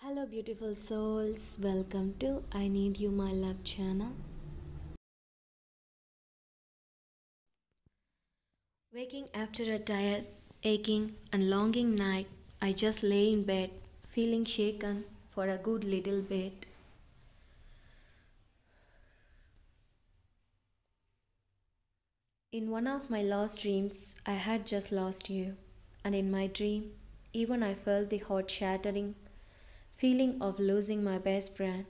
Hello, beautiful souls. Welcome to I Need You, My Love channel. Waking after a tired, aching, and longing night, I just lay in bed, feeling shaken for a good little bit. In one of my last dreams, I had just lost you, and in my dream, even I felt the heart shattering feeling of losing my best friend.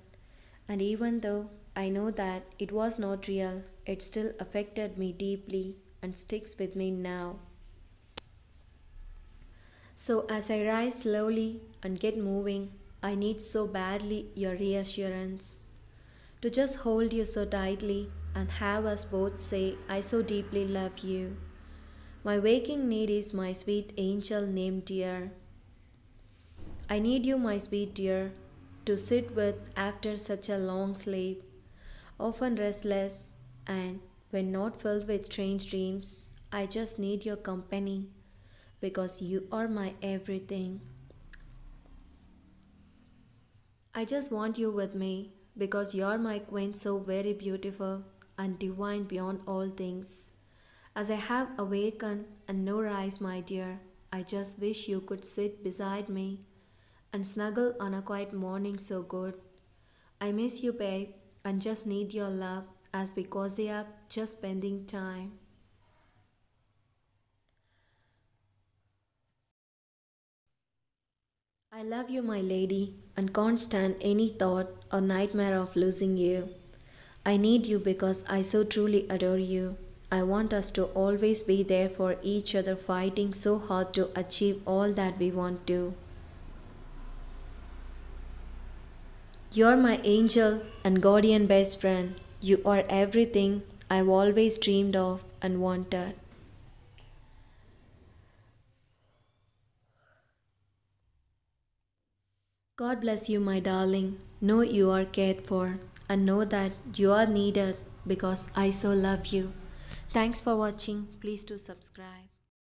And even though I know that it was not real, it still affected me deeply and sticks with me now. So, as I rise slowly and get moving, I need so badly your reassurance. To just hold you so tightly and have us both say, I so deeply love you. My waking need is my sweet angel named Dear. I need you, my sweet dear, to sit with after such a long sleep, often restless, and when not filled with strange dreams, I just need your company because you are my everything. I just want you with me because you're my queen, so very beautiful and divine beyond all things. As I have awakened and no rise, my dear, I just wish you could sit beside me and snuggle on a quiet morning so good. I miss you, babe, and just need your love as we cozy up, just spending time. I love you, my lady, and can't stand any thought or nightmare of losing you. I need you because I so truly adore you. I want us to always be there for each other, fighting so hard to achieve all that we want to. You're my angel and guardian best friend. You are everything I've always dreamed of and wanted. God bless you, my darling. Know you are cared for and know that you are needed because I so love you. Thanks for watching. Please do subscribe.